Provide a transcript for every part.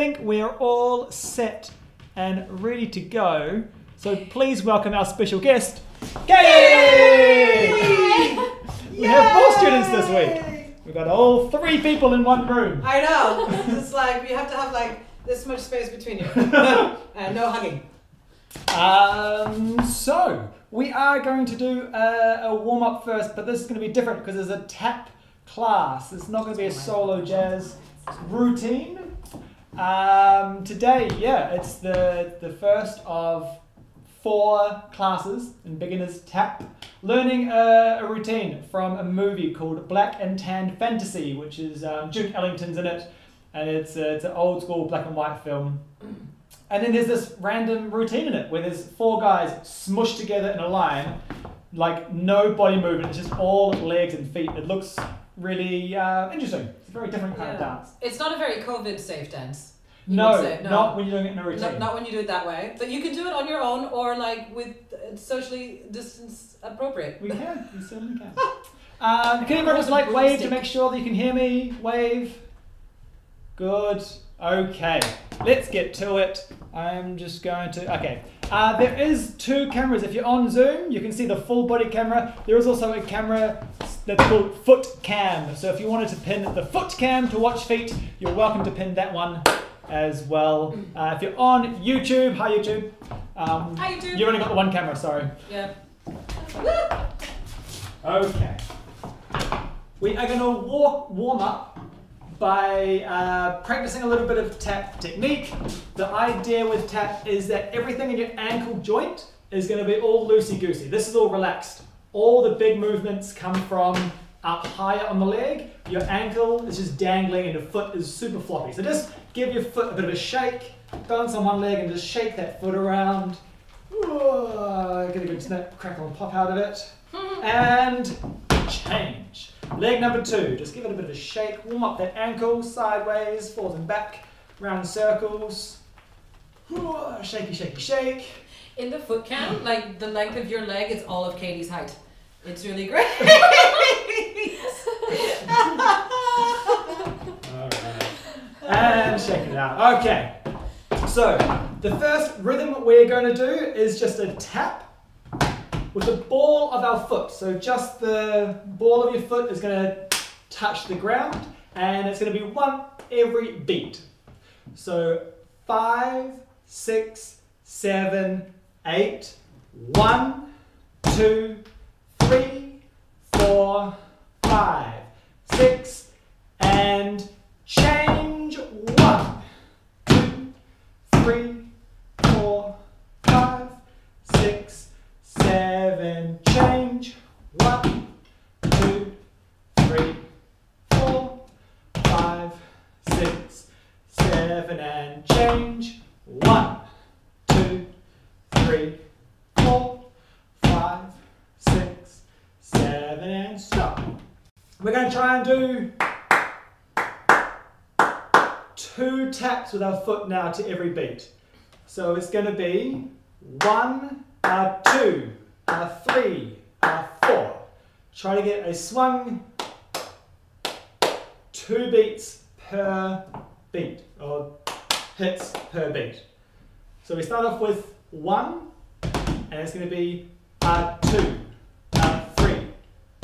think we're all set and ready to go. So please welcome our special guest, Gay! We have four students this week. We've got all three people in one room. I know. It's like we have to have like this much space between you. and no hugging. Um, so we are going to do a, a warm up first, but this is going to be different because there's a tap class. It's not going to be a solo jazz routine. Um, today, yeah, it's the the first of four classes in beginners tap, learning a, a routine from a movie called Black and Tan Fantasy, which is um, Duke Ellington's in it, and it's a, it's an old school black and white film. And then there's this random routine in it where there's four guys smushed together in a line, like no body movement, it's just all legs and feet. It looks really uh, interesting. It's a very different kind of dance. It's not a very COVID safe dance. No. No. not when you're doing it in a routine. Not, not when you do it that way, but you can do it on your own or like with uh, socially distance appropriate. We can, we certainly can. Um, can everyone just like wave to make sure that you can hear me? Wave. Good. Okay. Let's get to it. I'm just going to. Okay. Uh, there is two cameras. If you're on Zoom, you can see the full body camera. There is also a camera that's called foot cam. So if you wanted to pin the foot cam to watch feet, you're welcome to pin that one as well. Uh, if you're on YouTube, hi YouTube. Um, Hi, YouTube. You only got the one camera. Sorry. Yeah. Okay. We are going to walk warm up by uh, practicing a little bit of tap technique. The idea with tap is that everything in your ankle joint is going to be all loosey goosey. This is all relaxed. All the big movements come from up higher on the leg. Your ankle is just dangling and your foot is super floppy. So just give your foot a bit of a shake, balance on one leg and just shake that foot around. Whoa, Get a good snap, crackle and pop out of it. And change. Leg number two, just give it a bit of a shake, warm up that ankle, sideways, forwards and back, round circles. Shaky, shaky, shake. In the foot cam, like the length of your leg is all of Katie's height. It's really great. And shake it out. Okay. So, the first rhythm we're going to do is just a tap with the ball of our foot. So, just the ball of your foot is going to touch the ground, and it's going to be one every beat. So, five, six, seven, eight, one, two, three, four, five, six, and change. With our foot now to every beat. So it's going to be one, uh, two, uh, three, uh, four. Try to get a swung, two beats per beat, or hits per beat. So we start off with one, and it's going to be uh, two, uh, three,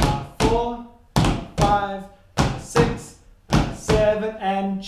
uh, four, uh, five, uh, six, uh, seven, and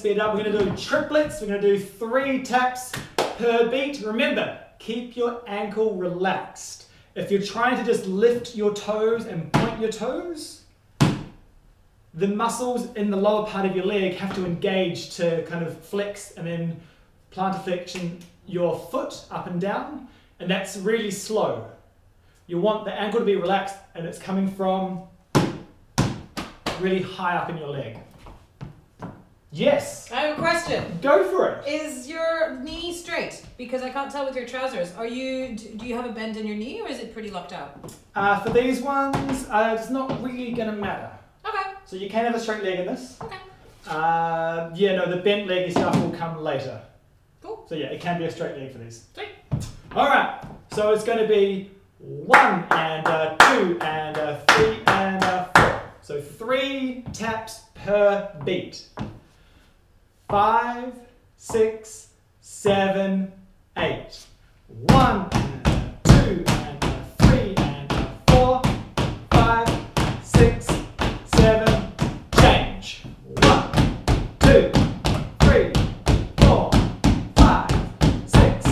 speed up. We're to do triplets. We're going to do three taps per beat. Remember, keep your ankle relaxed. If you're trying to just lift your toes and point your toes, the muscles in the lower part of your leg have to engage to kind of flex and then plantar flexion your foot up and down, and that's really slow. You want the ankle to be relaxed and it's coming from really high up in your leg. Yes. I have a question. Go for it. Is your knee straight? Because I can't tell with your trousers. Are you? Do you have a bend in your knee, or is it pretty locked out? Uh, for these ones, uh, it's not really gonna matter. Okay. So you can have a straight leg in this. Okay. Uh, yeah, no, the bent leg stuff will come later. Cool. So yeah, it can be a straight leg for these. Sweet. All right. So it's going to be one and a two and a three and a four. So three taps per beat. Five, six, seven, eight. One two and a three and a four, five, six, seven, change. One, two, three, four, five, six,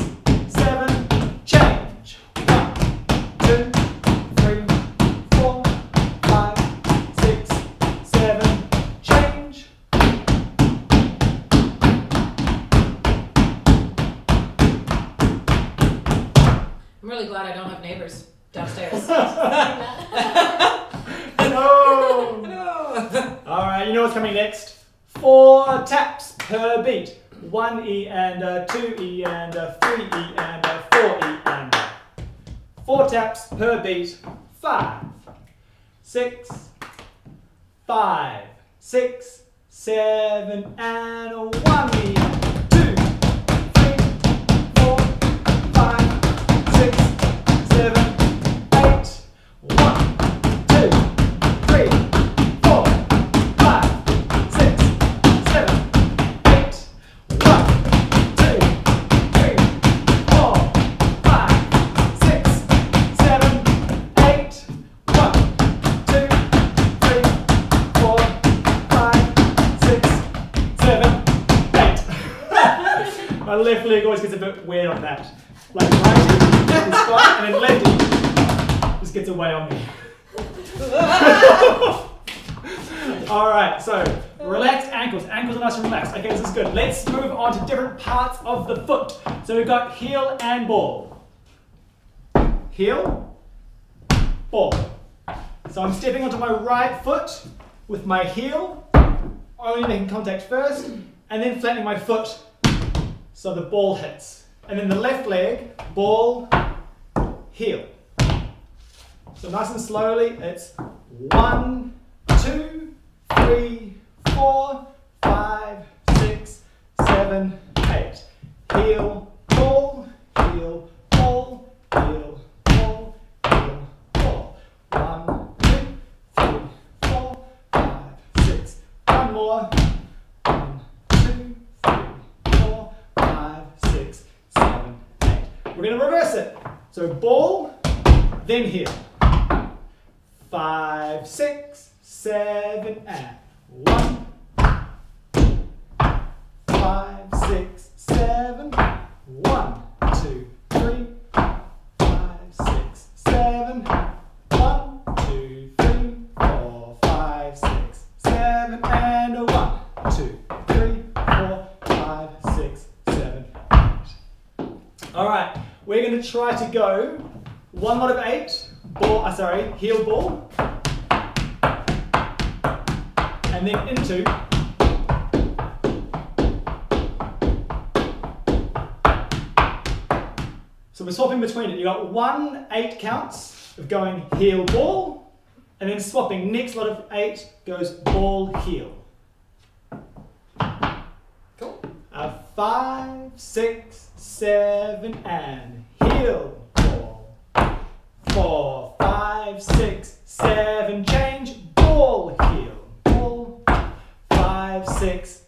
seven, change. One, two, three, four, five, six, seven, change. I'm really glad I don't have neighbors downstairs. No. no. All right, you know what's coming next? Four taps per beat. One E and a two E and a three E and a four E and a. Four taps per beat. Five, six, five, six, seven, and one E. left leg always gets a bit weird on that. Like righty fine, and then lefty just gets away on me. All right, so relaxed ankles. Ankles are nice and relaxed. Okay, this is good. Let's move on to different parts of the foot. So we've got heel and ball. Heel, ball. So I'm stepping onto my right foot with my heel, only making contact first, and then flattening my foot so the ball hits. And then the left leg, ball, heel. So nice and slowly, it's one, two, three, four, five, six, seven, eight. Heel, So ball, then heel. Five, six, seven, and one. Five, six, seven. We're going to try to go one lot of eight, ball, uh, sorry, heel ball, and then into So we're swapping between it. You got one eight counts of going heel ball, and then swapping. Next lot of eight goes ball heel. Cool. A five, six, seven, and heel ball. Four, five, six, seven, change, ball heel. Ball, five, six,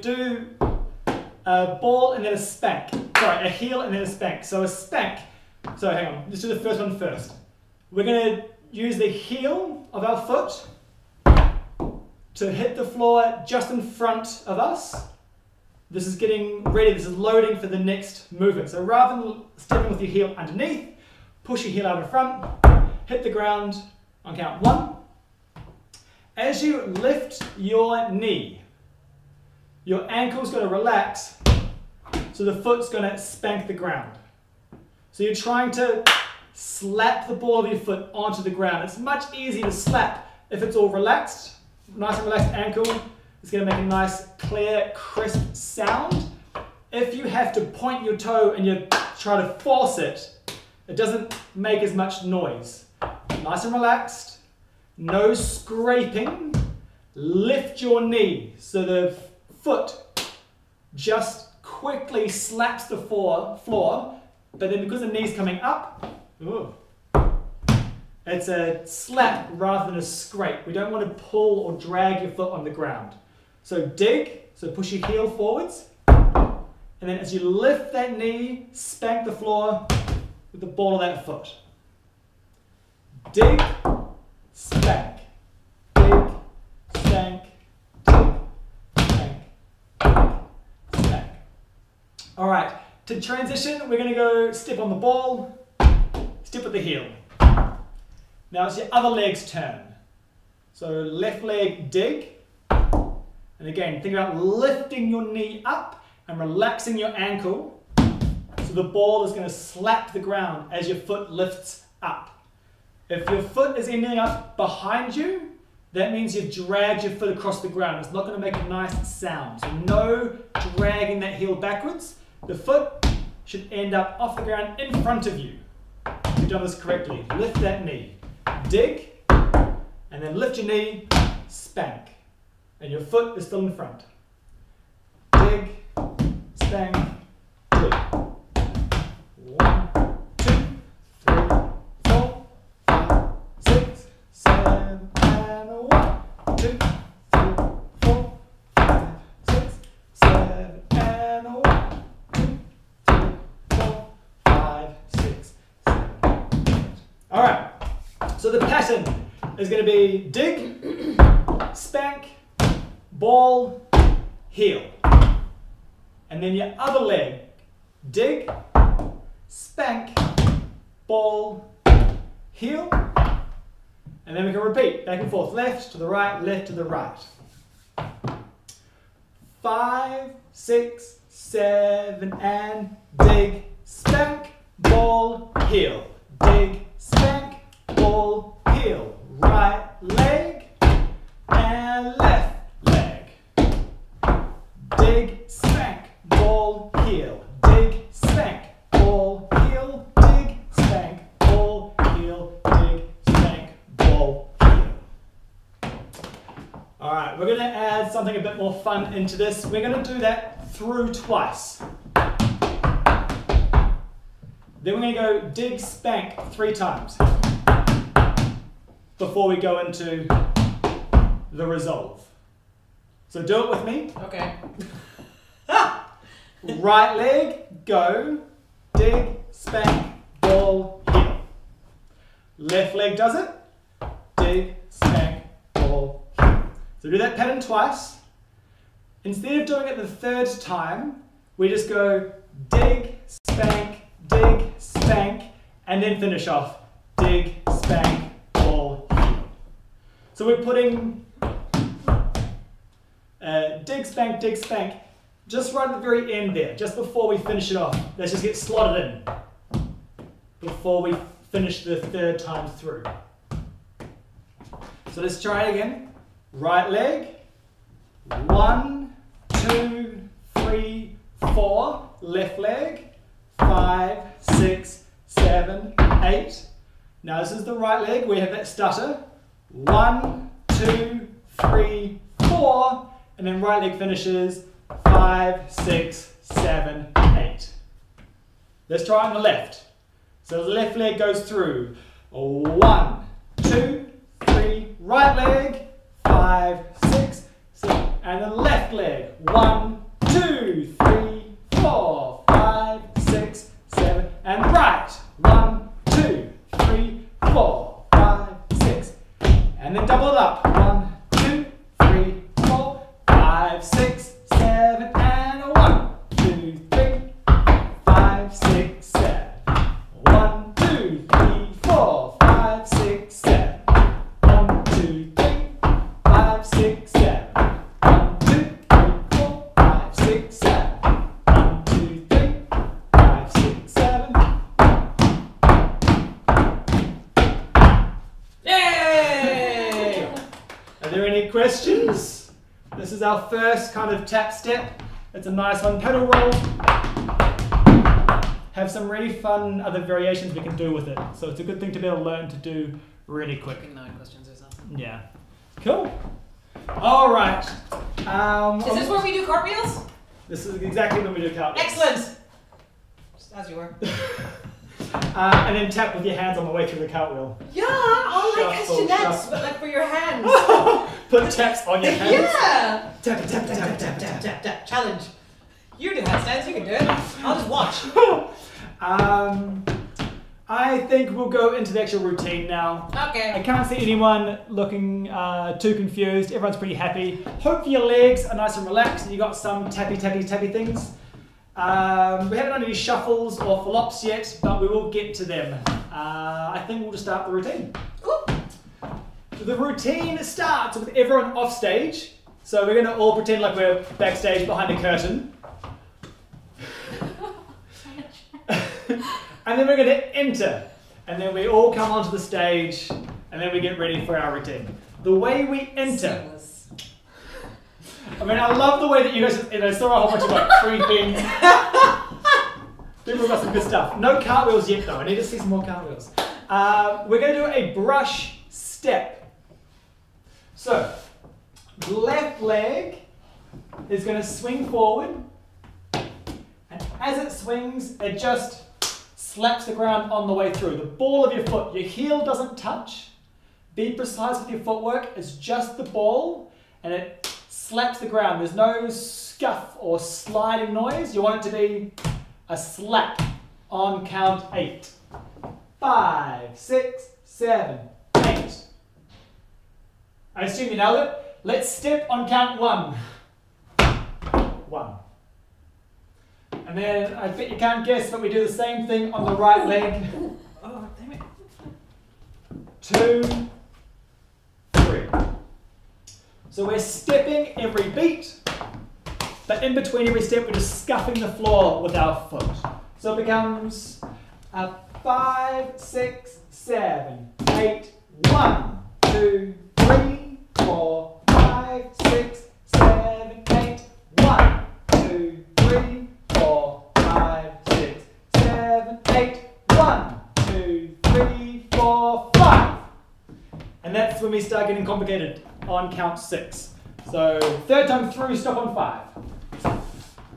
do a ball and then a spank. Sorry, a heel and then a spank. So a spank. So hang on, let's do the first one first. We're going to use the heel of our foot to hit the floor just in front of us. This is getting ready, this is loading for the next movement. So rather than stepping with your heel underneath, push your heel out in front, hit the ground on count one. As you lift your knee, your ankle's going to relax, so the foot's going to spank the ground. So you're trying to slap the ball of your foot onto the ground. It's much easier to slap if it's all relaxed. Nice and relaxed ankle. It's going to make a nice, clear, crisp sound. If you have to point your toe and you try to force it, it doesn't make as much noise. Nice and relaxed. No scraping. Lift your knee so the foot just quickly slaps the floor, floor but then because the knee's coming up, ooh, it's a slap rather than a scrape. We don't want to pull or drag your foot on the ground. So dig, so push your heel forwards, and then as you lift that knee, spank the floor with the ball of that foot. Dig, spank, All right, to transition, we're gonna go step on the ball, step with the heel. Now it's your other leg's turn. So left leg dig, and again, think about lifting your knee up and relaxing your ankle so the ball is going to slap the ground as your foot lifts up. If your foot is ending up behind you, that means you've dragged your foot across the ground. It's not going to make a nice sound. So no dragging that heel backwards. The foot should end up off the ground in front of you. If you've done this correctly. Lift that knee. Dig, and then lift your knee, spank and your foot is still in front. Dig, spank, dig. One, two, three, four, five, six, seven, and one, two, All right. So the pattern is going to be dig, spank, ball, heel. And then your other leg, dig, spank, ball, heel. And then we can repeat back and forth, left to the right, left to the right. Five, six, seven, and dig, spank, ball, heel. Dig, ball, heel. Right leg and left leg. Dig, spank, ball, heel. Dig, spank, ball, heel. Dig, spank, ball, heel. Dig, spank, ball, heel. All right, we're going to add something a bit more fun into this. We're going to do that through twice. Then we're going to go dig, spank three times before we go into the resolve. So do it with me. Okay. Right leg, go, dig, spank, ball, heel. Left leg does it, dig, spank, ball, heel. So do that pattern twice. Instead of doing it the third time, we just go dig, spank, dig, spank, and then finish off dig, spank. So we're putting uh, dig, spank, dig, spank, just right at the very end there, just before we finish it off. Let's just get slotted in before we finish the third time through. So let's try it again. Right leg, one, two, three, four. Left leg, five, six, seven, eight. Now this is the right leg, we have that stutter. One, two, three, four, and then right leg finishes five, six, seven, eight. Let's try on the left. So the left leg goes through. One, two, three, right leg, five, six, seven, and the left leg. One, two, three, four, five, six, seven, and right. Our first kind of tap step. It's a nice one. Pedal roll. Have some really fun other variations we can do with it. So it's a good thing to be able to learn to do really quick. Nine questions or something. Yeah. Cool. All right. Um, Is this where we do cartwheels? this is exactly when we do cartwheels. Excellent. Just as you were. Uh, and then tap with your hands on the way through the cartwheel. Yeah, all like Shuffle, castanets, but like for your hands. Put taps on your hands. yeah. Tap, tap, tap, tap, Tap, tap, tap, tap. Challenge. You do handstands, you can do it. I'll just watch. um, I think we'll go into the actual routine now. Okay. I can't see anyone looking uh, too confused. Everyone's pretty happy. Hope your legs are nice and relaxed and you got some tappy, tappy, tappy things. Um, we haven't done any shuffles or flops yet, but we will get to them. Uh, I think we'll just start the routine. Cool. The routine starts with everyone off stage. So we're going to all pretend like we're backstage behind a curtain. and then we're going to enter. And then we all come onto the stage and then we get ready for our routine. The way we enter. I mean, I love the way that you guys you know, saw a whole bunch of like creeping. People got some good stuff. No cartwheels yet, though. I need to see some more cartwheels. Uh, we're going to do a brush step. So, left leg is going to swing forward, and as it swings, it just slaps the ground on the way through. The ball of your foot, your heel doesn't touch. Be precise with your footwork. It's just the ball, and it slaps the ground. There's no scuff or sliding noise. You want it to be a slap on count eight. Five, six, seven. I assume you nailed it. Let's step on count one. One. And then I bet you can't guess, but we do the same thing on the right leg. Oh, damn it. two, three. So we're stepping every beat, but in between every step, we're just scuffing the floor with our foot. So it becomes a five, six, seven, eight, one, two, three, four, five, six, seven, eight, one, two, three, four, five, six, seven, eight, one, two, three, four, five. And that's when we start getting complicated on count six. So third time through, stop on five.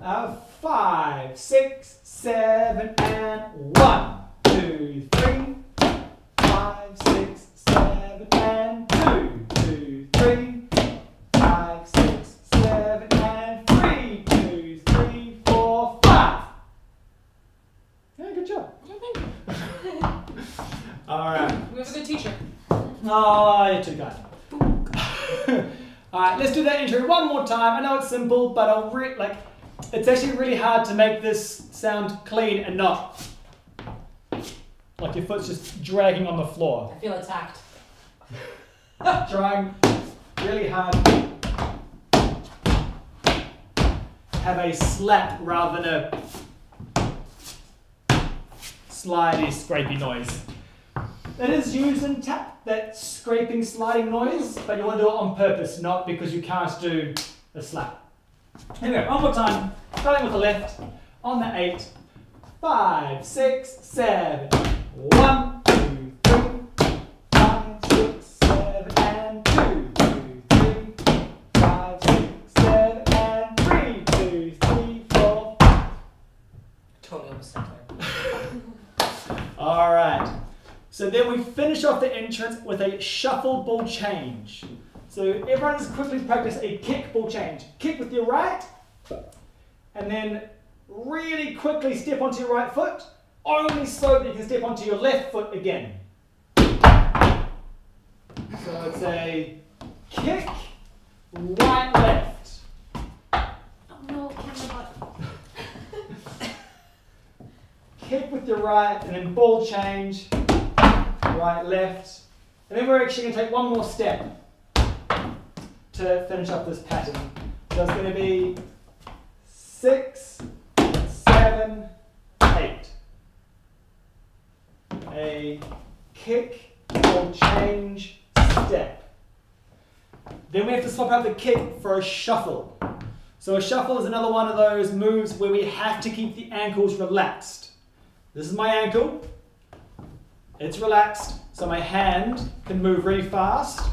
Uh, five, six, seven, and one, two, three, five, six, seven, and three, five, six, seven, and three, two, three, four, five. Yeah, good job. All right. We have a good teacher. Oh, you're too kind. Alright, let's do that intro one more time. I know it's simple, but I'll re- like it's actually really hard to make this sound clean and not like your foot's just dragging on the floor. I feel attacked. Trying really hard have a slap rather than a slidey, scrapey noise. It is used in tap, that scraping, sliding noise, but you want to do it on purpose, not because you can't do a slap. Anyway, one more time, starting with the left, on the eight, five, six, seven, one, two, three, entrance with a shuffle ball change. So everyone just quickly practice a kick ball change. Kick with your right, and then really quickly step onto your right foot, only so that you can step onto your left foot again. So it's a kick, right, left. Oh no, camera. Kick with your right, and then ball change, right, left. And then we're actually going to take one more step to finish up this pattern. So it's going to be six, seven, eight. A kick or change step. Then we have to swap out the kick for a shuffle. So a shuffle is another one of those moves where we have to keep the ankles relaxed. This is my ankle. It's relaxed, so my hand can move really fast.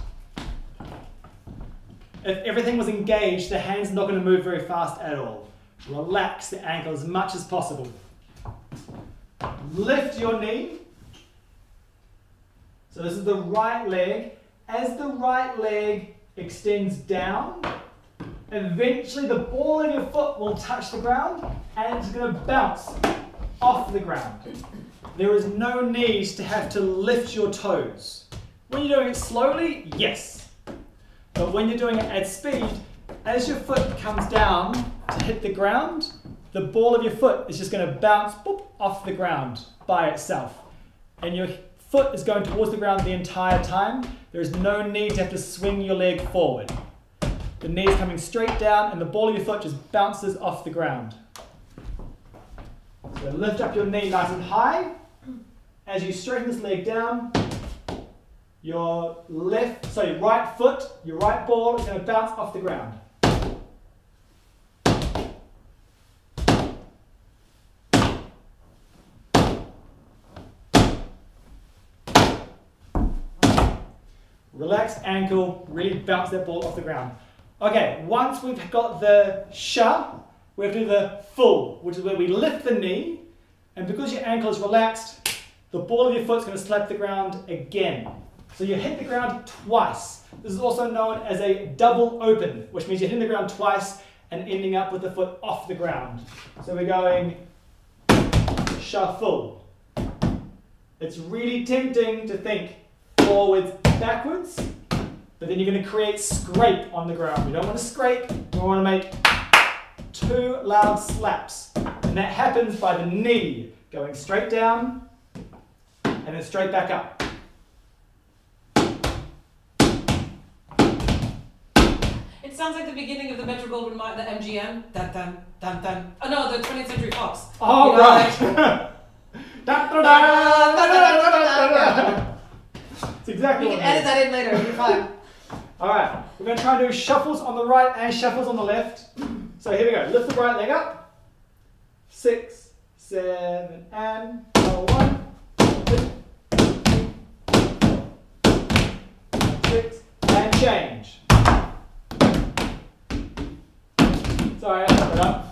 If everything was engaged, the hand's not going to move very fast at all. Relax the ankle as much as possible. Lift your knee. So this is the right leg. As the right leg extends down, eventually the ball of your foot will touch the ground and it's going to bounce off the ground. There is no need to have to lift your toes. When you're doing it slowly, yes. But when you're doing it at speed, as your foot comes down to hit the ground, the ball of your foot is just going to bounce boop, off the ground by itself. And your foot is going towards the ground the entire time. There is no need to have to swing your leg forward. The knee is coming straight down and the ball of your foot just bounces off the ground. So lift up your knee nice and high. As you straighten this leg down, your left, so your right foot, your right ball is going to bounce off the ground. Relaxed ankle, really bounce that ball off the ground. Okay, once we've got the sha, we have to do the full, which is where we lift the knee, and because your ankle is relaxed, the ball of your foot is going to slap the ground again. So you hit the ground twice. This is also known as a double open, which means you're hitting the ground twice and ending up with the foot off the ground. So we're going shuffle. It's really tempting to think forwards, backwards, but then you're going to create scrape on the ground. We don't want to scrape, we want to make two loud slaps. And that happens by the knee going straight down and then straight back up. It sounds like the beginning of the Metro Goldwyn Mayer, the MGM. Dun dun dun dun. Oh no, the 20th Century Fox. All You know, right. like- Da, da, da, exactly We what can it edit that in later. You're fine. All right, we're going to try and do shuffles on the right and shuffles on the left. So here we go. Lift the right leg up. Six, seven, and uh, one, six, and change. Sorry, I fucked it up.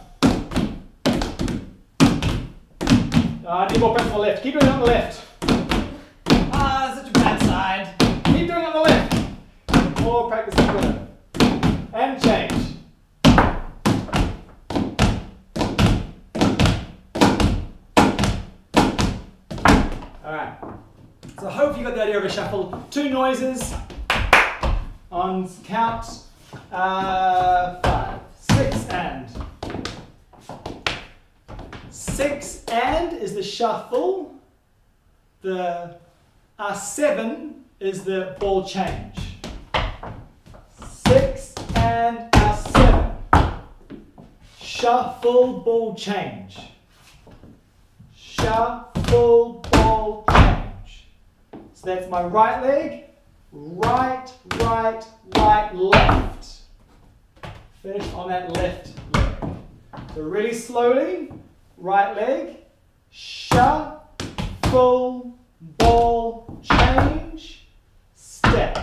Uh, I need more press on the left. Keep doing it on the left. Ah, such a bad side. Keep doing it on the left. More practice on the left. And change. Alright. So I hope you got the idea of a shuffle. Two noises on count uh, five, six, and. Six and is the shuffle. The uh, seven is the ball change. Six and a seven. Shuffle ball change. Shuffle ball change. So that's my right leg. Right, right, right, left. Finish on that left leg. So really slowly. Right leg. Shuffle ball change step.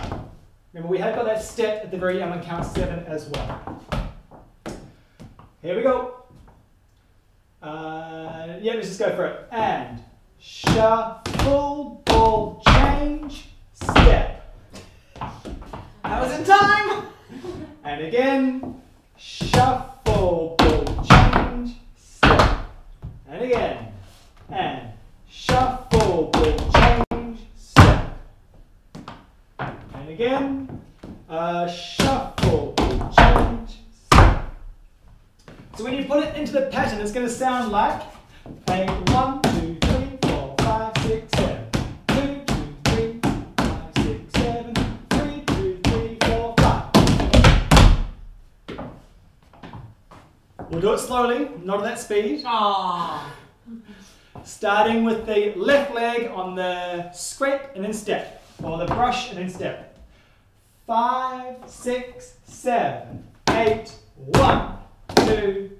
Remember, we have got that step at the very end on count seven as well. Here we go. Uh, yeah, let's just go for it. And shuffle ball change step. I was in time. And again, shuffle, change, step. And again, and shuffle, change, step. And again, uh, shuffle, change, step. So when you put it into the pattern, it's going to sound like a one, do it slowly, not at that speed. Aww. Starting with the left leg on the scrape and then step, or the brush and then step. Five, six, seven, eight, one, two,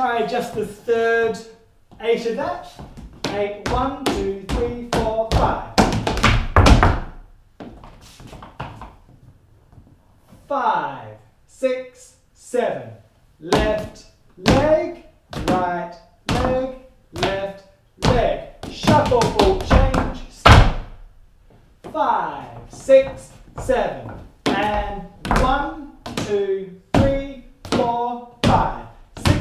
try just the third eight of that. Eight, one, two, three, four, five. Five, six, seven. Left leg, right leg, left leg. Shuffle, full change, step. Five, six, seven. And one, two, three, four.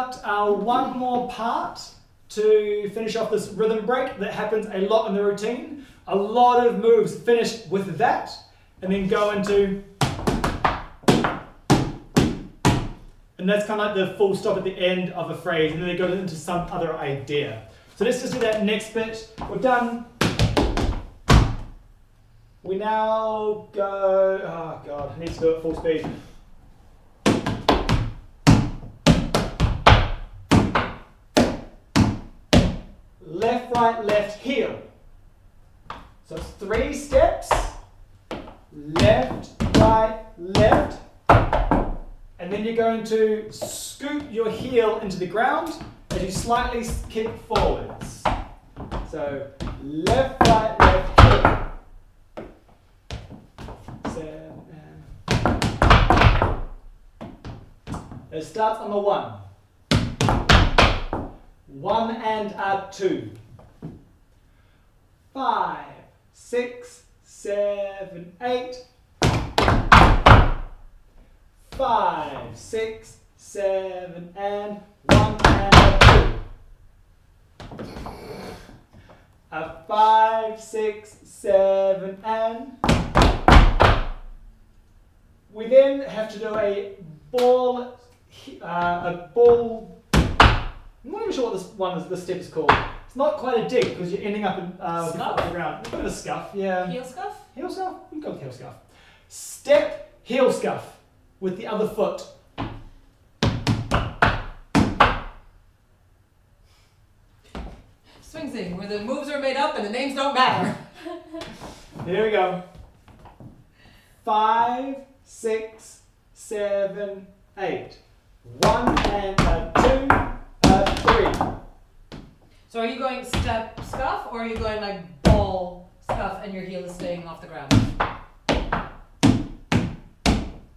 got uh, one more part to finish off this rhythm break that happens a lot in the routine. A lot of moves finish with that, and then go into And that's kind of like the full stop at the end of a phrase, and then it goes into some other idea. So let's just do that next bit. We're done. We now go. Oh god, I need to do it full speed. Left, right, left, heel. So it's three steps. Left, right, left. And then you're going to scoop your heel into the ground as you slightly kick forwards. So left, right, left, heel. Seven, It starts on the one. One and add two. Five, six, seven, eight. Five, six, seven, and one and a two. A five, six, seven, and we then have to do a ball, uh, a ball. I'm not sure what this one is. This step is called. It's not quite a dig because you're ending up in uh, with your foot Scuff? the ground. A bit of a scuff, yeah. Heel scuff? Heel scuff? We can go with heel scuff. Step, heel scuff with the other foot. Swing thing, where the moves are made up and the names don't matter. Here we go. Five, six, seven, eight. One and a two, a three. So are you going step scuff or are you going like ball scuff and your heel is staying off the ground?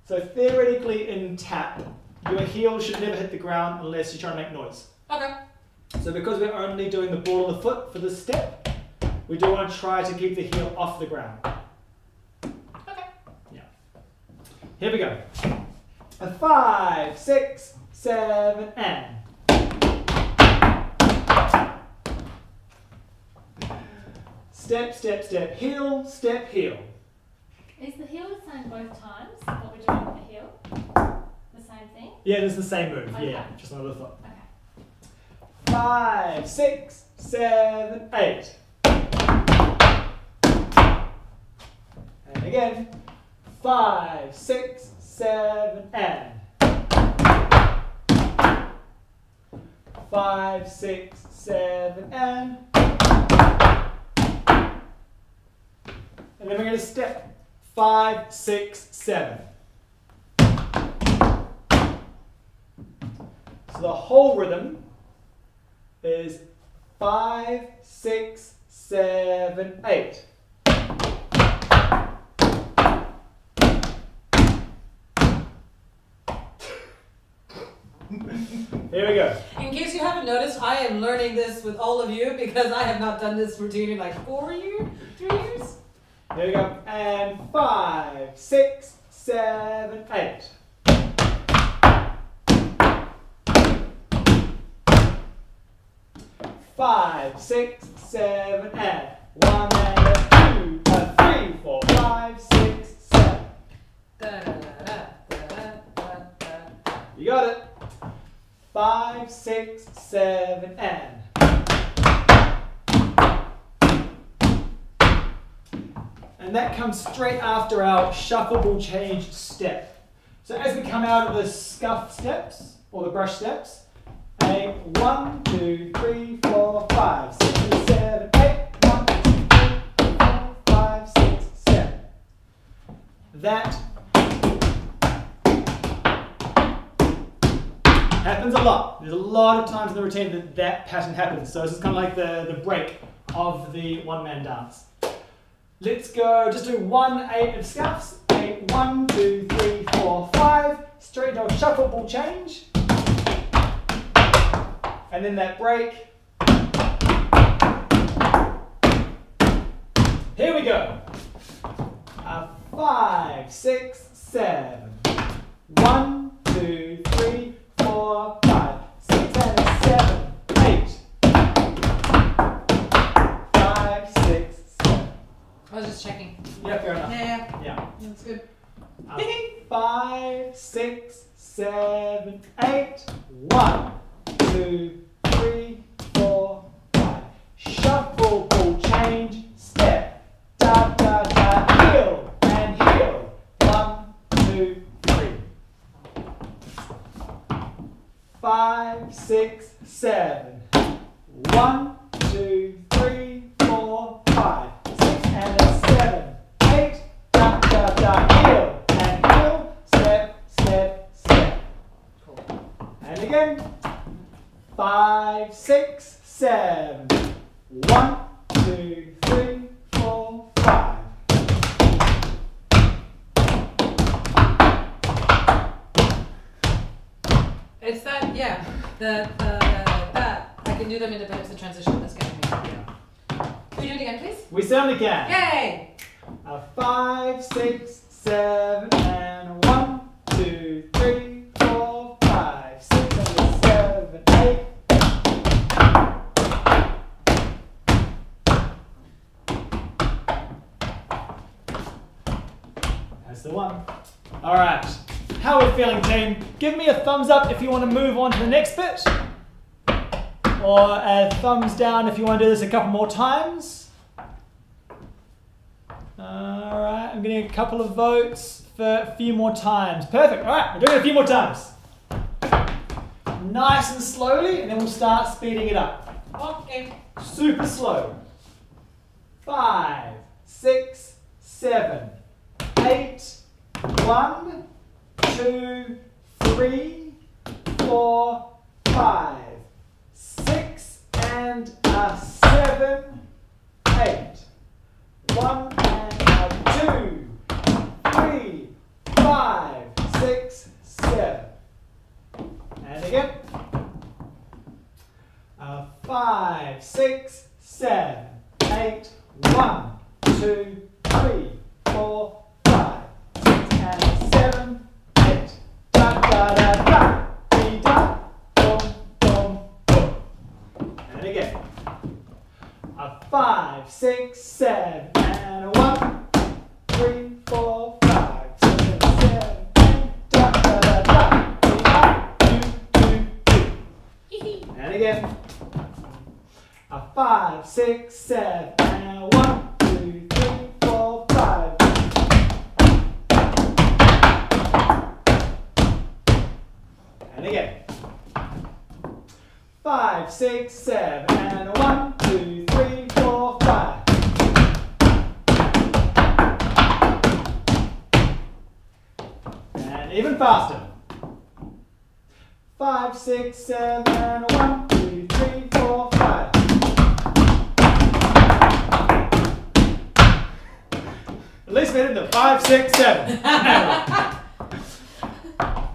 So theoretically in tap, your heel should never hit the ground unless you're trying to make noise. Okay. So because we're only doing the ball of the foot for this step, we do want to try to keep the heel off the ground. Okay. Yeah. Here we go. A five, six, seven, and. Step, step, step, heel, step, heel. Is the heel the same both times? What we're doing with the heel? The same thing? Yeah, it's the same move. Okay. Yeah, just another foot. Okay. Five, six, seven, eight. And again. Five, six, seven, and. Five, six, seven, and. And then we're going to step five, six, seven. So the whole rhythm is five, six, seven, eight. Here we go. In case you haven't noticed, I am learning this with all of you because I have not done this routine in like four years, three years. Here we go. And five, six, seven, eight. Five, six, seven, and one and a two, a three, four, five, six, seven. Da, da, da, da, da, da, da, da. You got it. Five, six, seven, and. And that comes straight after our shuffle ball change step. So as we come out of the scuff steps, or the brush steps, a one, two, three, four, five, six, seven, eight, one, two, three, four, five, six, seven. That happens a lot. There's a lot of times in the routine that that pattern happens. So this is kind of like the, the break of the one-man dance. Let's go, just do one eight of scuffs. Eight, one, two, three, four, five. Straight into a shuffle ball change. And then that break. Here we go. A five, six, seven. One, two, three, four, just checking. Yeah, fair enough. Yeah, yeah, Yeah. that's good. Um, A five, six, seven, eight. One, two, three, four, five. Shuffle, ball, change, step. Da da da, heel and heel. One, two, three. Five, six, seven. One, two, Five, six, seven. One, two, three, four, five. It's that, yeah. The, the, that. I can do them in the independent of the transition. That's getting me. Can we do it again, please? We certainly can. Yay! A five, six, seven, and one. All right. How are we feeling, team? Give me a thumbs up if you want to move on to the next bit, or a thumbs down if you want to do this a couple more times. Alright, I'm getting a couple of votes for a few more times. Perfect. Alright, we're doing it a few more times. Nice and slowly, and then we'll start speeding it up. Okay. Super slow. Five, six, seven, eight, one, two, three, four, five, six, and a seven, eight. One and a two, three, five, six, seven. And again. A five, six, seven, eight, one, two, three, five, six, seven, and a one, three, four, five, six, seven, da da da da, da do do do. and again, a five, six, seven, and a one, two, three, four, five. And again, five, six, seven, and one. Faster. Five, six, seven, one, two, three, four, five. At least we hit the five, six, seven.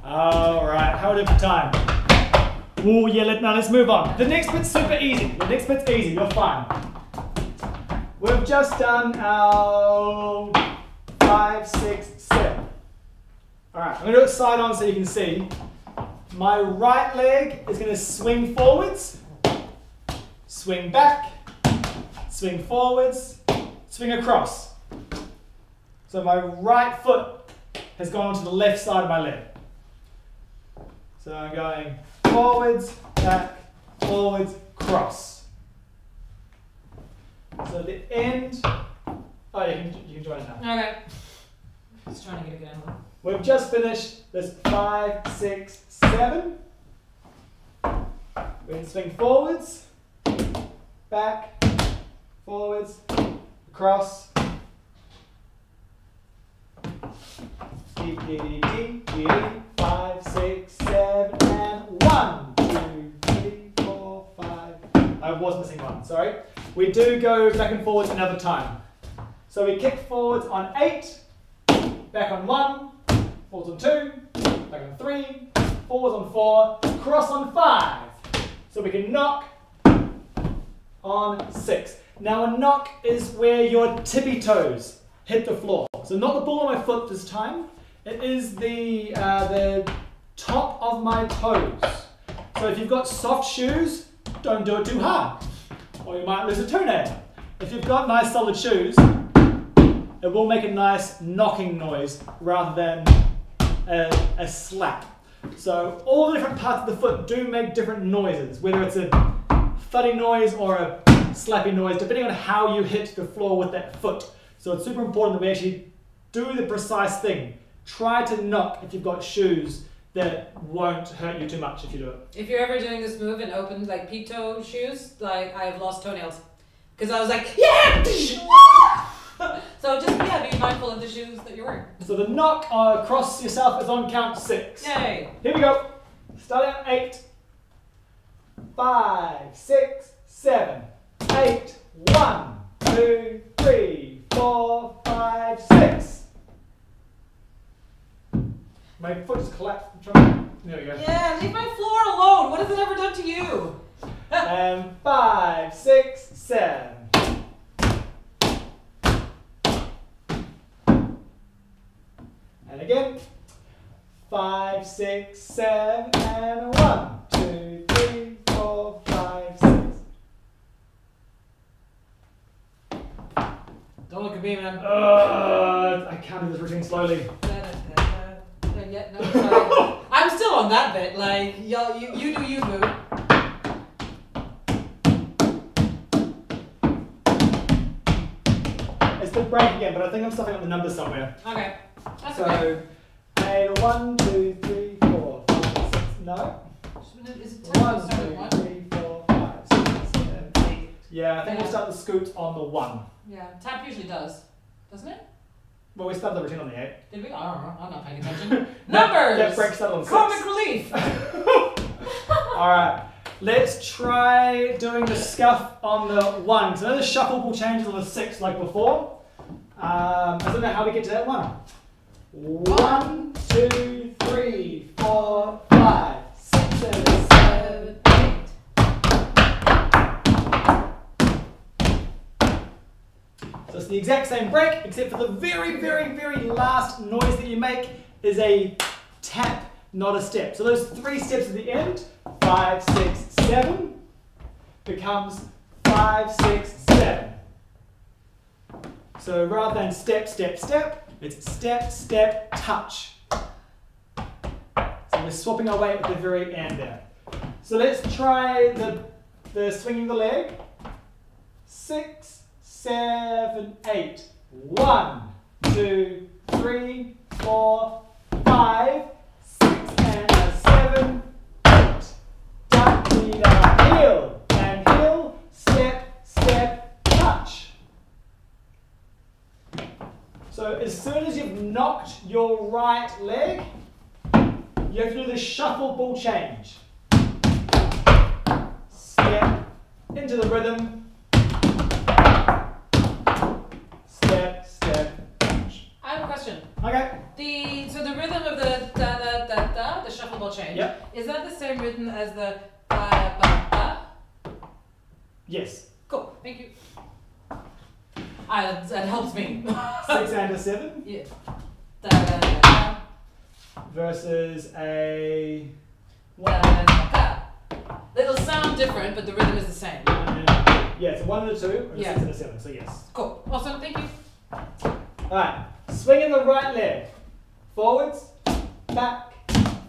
All right, how doing for time? Oh yeah, let, now let's move on. The next bit's super easy. The next bit's easy, you're fine. We've just done our five, six. All right, I'm gonna do it side on so you can see. My right leg is gonna swing forwards, swing back, swing forwards, swing across. So my right foot has gone onto the left side of my leg. So I'm going forwards, back, forwards, cross. So the end. Oh, you can, you can join it now. Okay. Just trying to get a good angle. We've just finished this five, six, seven. We're going to swing forwards, back, forwards, across. D, D, D, D, D, five, six, seven, and one, two, three, four, five. I was missing one, sorry. We do go back and forwards another time. So we kick forwards on eight, back on one, forwards on two, back on three, forwards on four, cross on five. So we can knock on six. Now a knock is where your tippy toes hit the floor. So not the ball of my foot this time. It is the uh, the top of my toes. So if you've got soft shoes, don't do it too hard, or you might lose a toenail. If you've got nice solid shoes, it will make a nice knocking noise rather than a, a slap. So all the different parts of the foot do make different noises, whether it's a thudding noise or a slappy noise, depending on how you hit the floor with that foot. So it's super important that we actually do the precise thing. Try to knock if you've got shoes that won't hurt you too much if you do it. If you're ever doing this move in open like peep toe shoes, like I have lost toenails. Because I was like, yeah! So just yeah, be mindful of the shoes that you're wearing. So the knock uh, across yourself is on count six. Yay! Here we go. Starting at eight. Five, six, seven, eight. One, two, three, four, five, six. My foot just collapsed. There we go. Yeah, leave my floor alone. What has it ever done to you? And five, six, seven. And again. Five, six, seven, and one, two, three, four, five, six. Don't look at me, man. Uh, I can't do this routine slowly. Yeah, no, sorry. I'm still on that bit. Like, y'all, you, you do you move. It's the break again, but I think I'm stuffing up the numbers somewhere. Okay, that's okay. So, and one, two, three, four, five, six. No. Is it One, two, one? three, four, five, six, seven, eight. Yeah, I think we'll start the scoot on the one. Yeah, tap usually does, doesn't it? Well, we started the routine on the eight. Did we? I don't know. I'm not paying attention. Numbers. That break started on six. Comic relief. All right, let's try doing the scuff on the one. So the shuffle will change on the six like before. Um, I don't know how we get to that one. One, two, three, four, five, six, seven, seven, eight. So it's the exact same break, except for the very, very, very last noise that you make is a tap, not a step. So those three steps at the end, five, six, seven, becomes five, six, seven. So rather than step, step, step, it's step, step, touch. So we're swapping our weight at the very end there. So let's try the, the swinging the leg. Six, seven, eight. One, two, three, four, five, as soon as you've knocked your right leg, you have to do the shuffle ball change. Step into the rhythm. Step, step. I have a question. Okay. The so the rhythm of the da da da da, the shuffle ball change. Yep. Is that the same rhythm as the ba ba ba? Yes. Cool. Thank you. Ah, that, helps me. Six and a seven yeah. Da da da versus a. Da. It'll sound different, but the rhythm is the same. Yeah, it's a one and a two, and a Yeah. six and a seven. So yes. Cool. Awesome. Thank you. Alright, swinging the right leg. Forwards, back,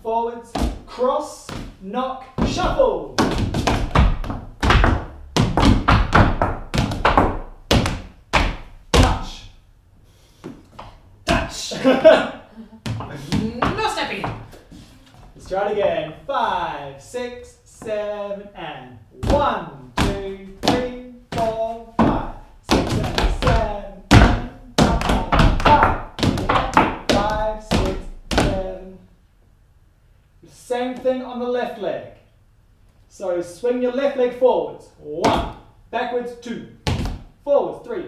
forwards, cross, knock, shuffle. Touch. Touch. No stepping. Let's try it again. Five, six, seven, and one, two, three, four, five, six, seven, seven, and five, five, six, seven. Same thing on the left leg. So swing your left leg forwards. One, backwards, two, forwards, three,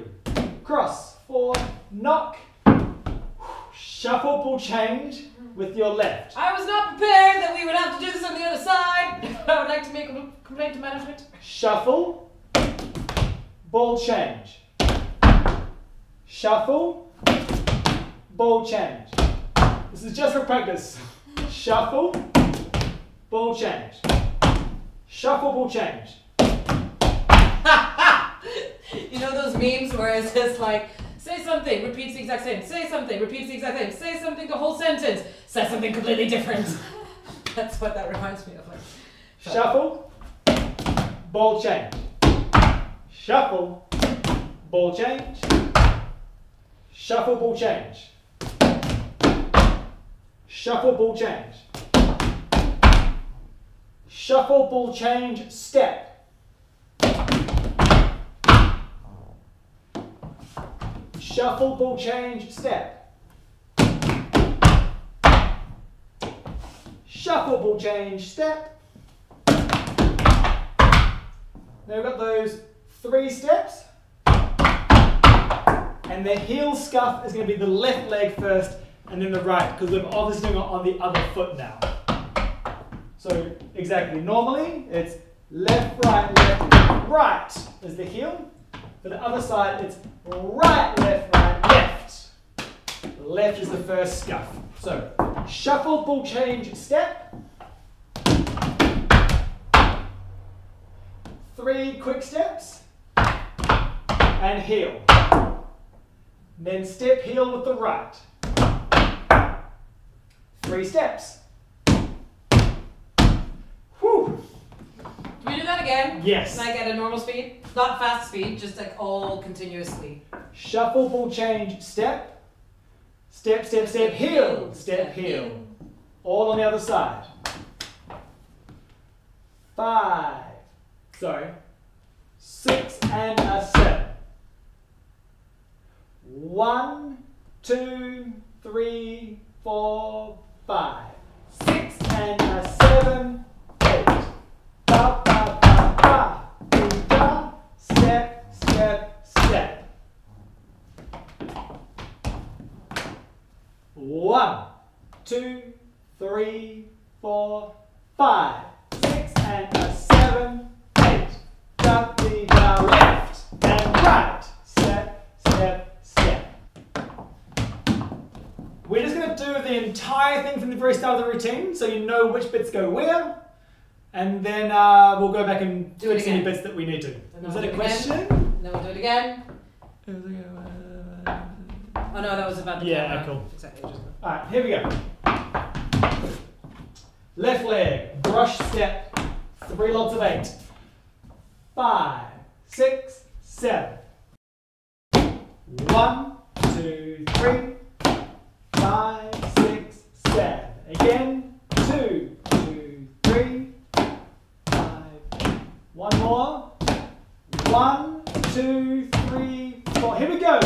cross, four, knock, shuffle, ball, change with your left. I was not prepared that we would have to do this on the other side. I would like to make a complaint to management. Shuffle, ball change. Shuffle, ball change. This is just for practice. Shuffle, ball change. Shuffle, ball change. You know those memes where it's just like, say something, repeats the exact same, say something, repeats the exact same, say something the whole sentence, say something completely different. That's what that reminds me of. Like, Shuffle, ball change. Shuffle, ball change. Shuffle, ball change. Shuffle, ball change. Shuffle, ball change, step. Shuffle, ball change, step. Shuffle, ball change, step. Now we've got those three steps. And the heel scuff is going to be the left leg first and then the right because we're obviously doing it on the other foot now. So exactly, normally it's left, right, left, right is the heel. For the other side, it's right, left, right, left. Left is the first scuff. So shuffle, full change, step. Three quick steps and heel. Then step heel with the right. Three steps. Whew. Can we do that again? Yes. Like at a normal speed? Not fast speed, just like all continuously. Shuffle, full change, step. Step, step, step, heel. Step, heel. All on the other side. Five. Sorry. Six and a seven. One, two, three, four, five. Six and a seven, two, three, four, five, six, and a seven, eight. Da, dee, da, left and right. Step, step, step. We're just going to do the entire thing from the very start of the routine so you know which bits go where. And then uh, we'll go back and Do it fix any bits that we need to. And Was then that a we'll do it again. question? Then we'll do it again. Oh no, that was about the Yeah, camera. cool. Exactly. Just- Alright, here we go. Left leg, brush step, three lots of eight. Five, six, seven. One, two, three, five, six, seven. Again, two, two, three, five. One more. One, two, three, four. Here we go.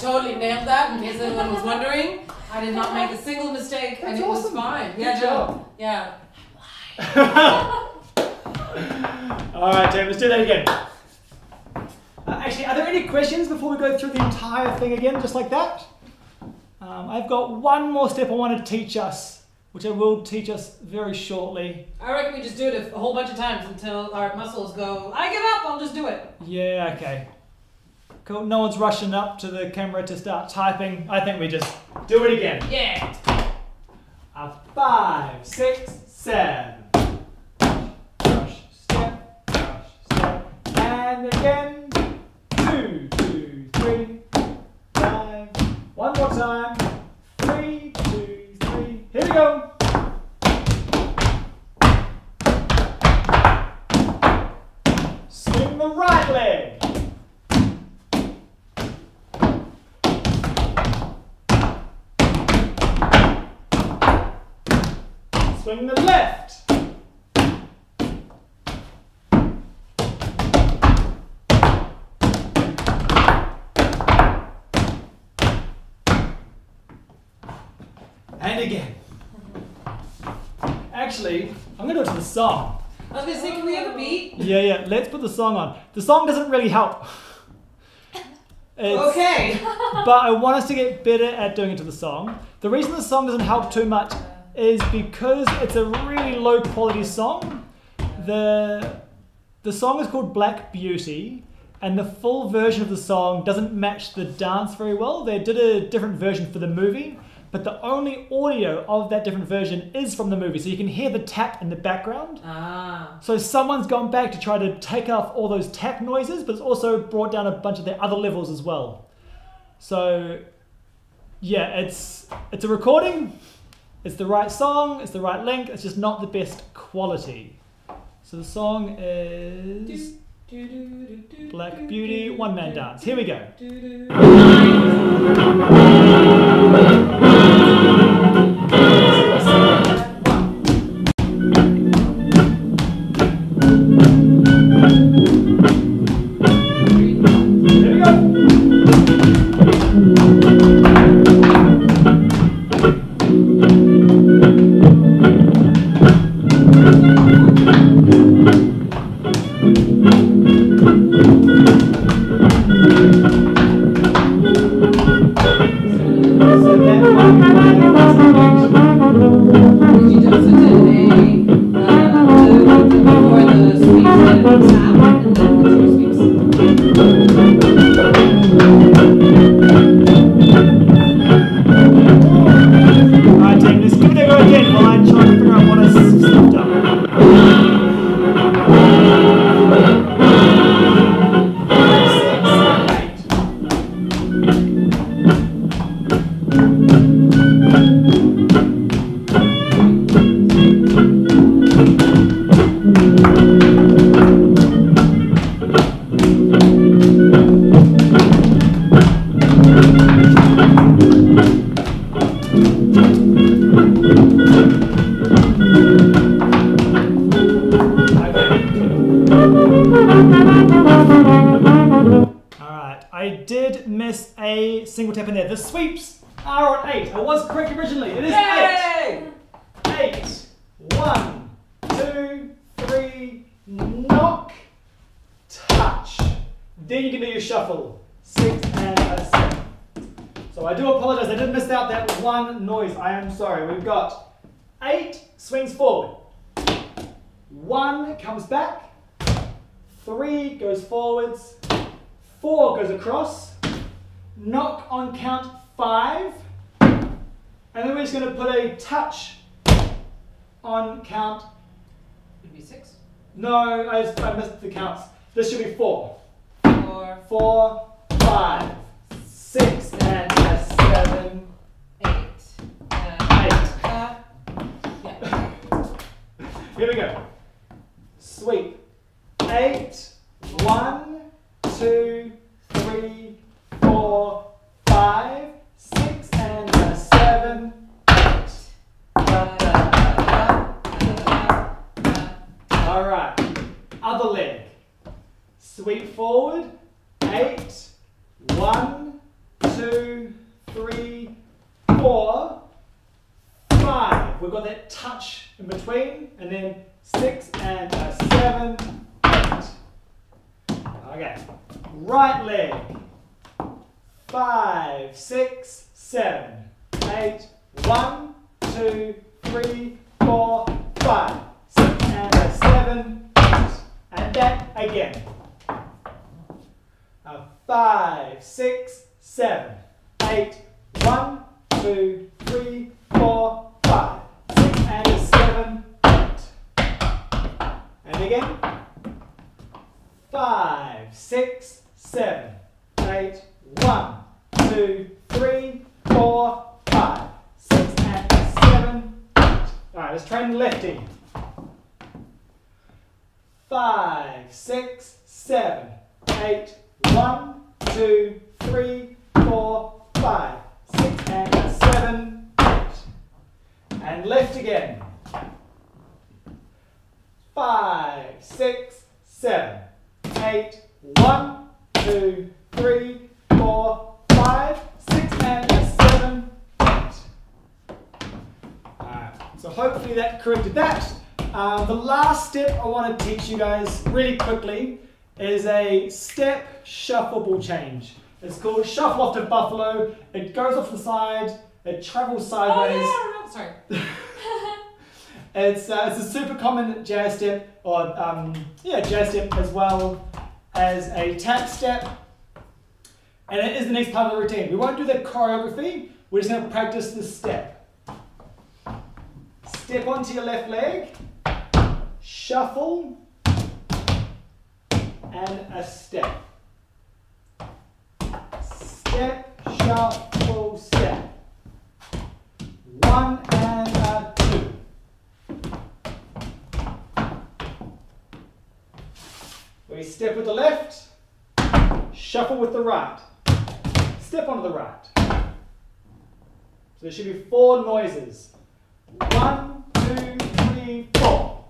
Totally nailed that. In case anyone was wondering, I did not make a single mistake, and That's it was awesome. fine. Good yeah, job. yeah. All right, Tim, let's do that again. Uh, actually, are there any questions before we go through the entire thing again, just like that? Um, I've got one more step I want to teach us, which I will teach us very shortly. I reckon we just do it a whole bunch of times until our muscles go. I give up. I'll just do it. Yeah, okay. Cool. No one's rushing up to the camera to start typing. I think we just do it again. Yeah. A five, six, seven. Brush, step, brush, step. And again. Two, two, three, five. One more time. Three, two, three. Here we go. Swing the right leg. Swing the left. And again. Actually, I'm going to go to the song. I was gonna say, can we have a beat? Yeah, yeah, let's put the song on. The song doesn't really help. It's- Okay. but I want us to get better at doing it to the song. The reason the song doesn't help too much is because it's a really low quality song. The the song is called Black Beauty, and the full version of the song doesn't match the dance very well. They did a different version for the movie, but the only audio of that different version is from the movie, so you can hear the tap in the background. Ah. So someone's gone back to try to take off all those tap noises, but it's also brought down a bunch of the other levels as well. So yeah, it's it's a recording. It's the right song. It's the right length. It's just not the best quality. So the song is Black Beauty One Man Dance. Here we go. so hopefully that corrected that. Um, the last step I want to teach you guys really quickly is a step shuffle ball change. It's called shuffle off to buffalo. It goes off the side, it travels sideways. Oh yeah, sorry. It's, uh, it's a super common jazz step, or um, yeah, jazz step as well as a tap step. And it is the next part of the routine. We won't do the choreography, we're just going to practice the step. Step onto your left leg, shuffle, and a step. Step, shuffle, step. One and a two. We step with the left, shuffle with the right, step onto the right. So there should be four noises. One, two, three, four.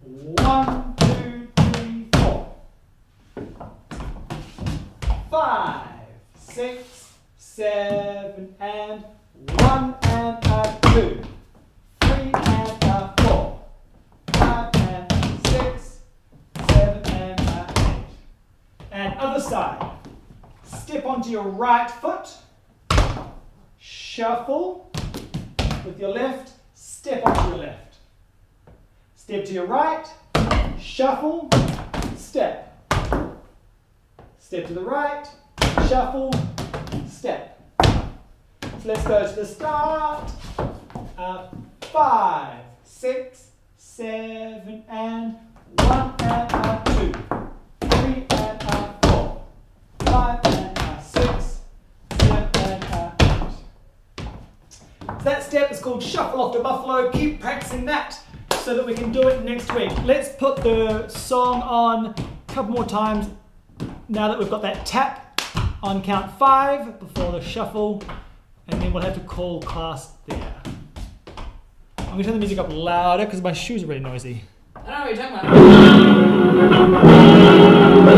One, two, three, four. Five, six, seven, and one and a two. Three and a four. Five and six, seven and eight. And other side. Step onto your right foot. Shuffle with your left. Step onto your left. Step to your right. Shuffle. Step. Step to the right. Shuffle. Step. So let's go to the start. Uh, five, six, seven, and one and a that step is called shuffle off to buffalo. Keep practicing that so that we can do it next week. Let's put the song on a couple more times now that we've got that tap on count five before the shuffle, and then we'll have to call class there. I'm gonna turn the music up louder because my shoes are really noisy. I don't know what you're talking about.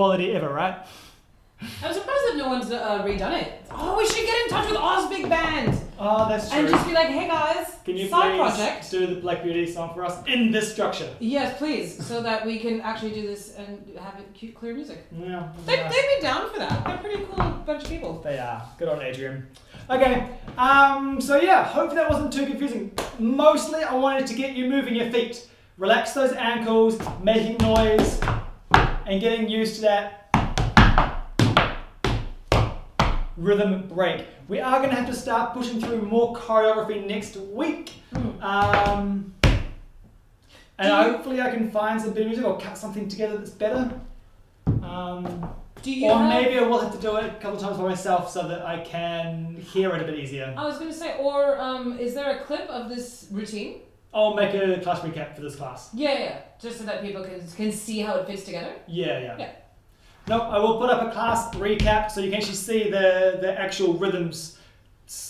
Quality ever, right? I'm surprised that no one's uh, redone it. Oh, we should get in touch with Oz Big Band Oh, that's true. and just be like, hey guys, Can you side please project. do the Black Beauty song for us in this structure? Yes, please, so that we can actually do this and have it cute, clear music. Yeah, They, nice. they'd be down for that. They're a pretty cool bunch of people. They are. Good on Adrian. Okay, um, so yeah, hopefully that wasn't too confusing. Mostly I wanted to get you moving your feet. Relax those ankles, making noise, and getting used to that rhythm break. We are going to have to start pushing through more choreography next week. Hmm. Um, and you- hopefully I can find some bit of music or cut something together that's better. Um, Do you or have, maybe I will have to do it a couple of times by myself so that I can hear it a bit easier. I was gonna say, or um, is there a clip of this routine? I'll make a class recap for this class. Yeah, yeah, just so that people can can see how it fits together. Yeah, yeah. Yeah. No, I will put up a class recap so you can actually see the, the actual rhythms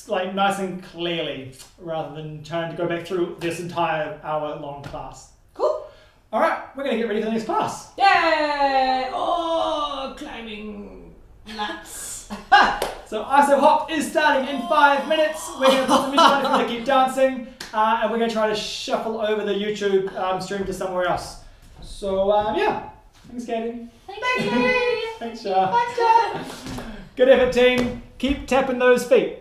like nice and clearly rather than trying to go back through this entire hour long class. Cool. All right, we're going to get ready for the next class. Yay! Oh, climbing laps. So ISO Hop is starting in five minutes. We're going to put music on if to keep dancing, uh, and we're going to try to shuffle over the YouTube um, stream to somewhere else. So um, yeah, thanks, Katie. Thank you. Thanks, Shah. Good effort, team. Keep tapping those feet.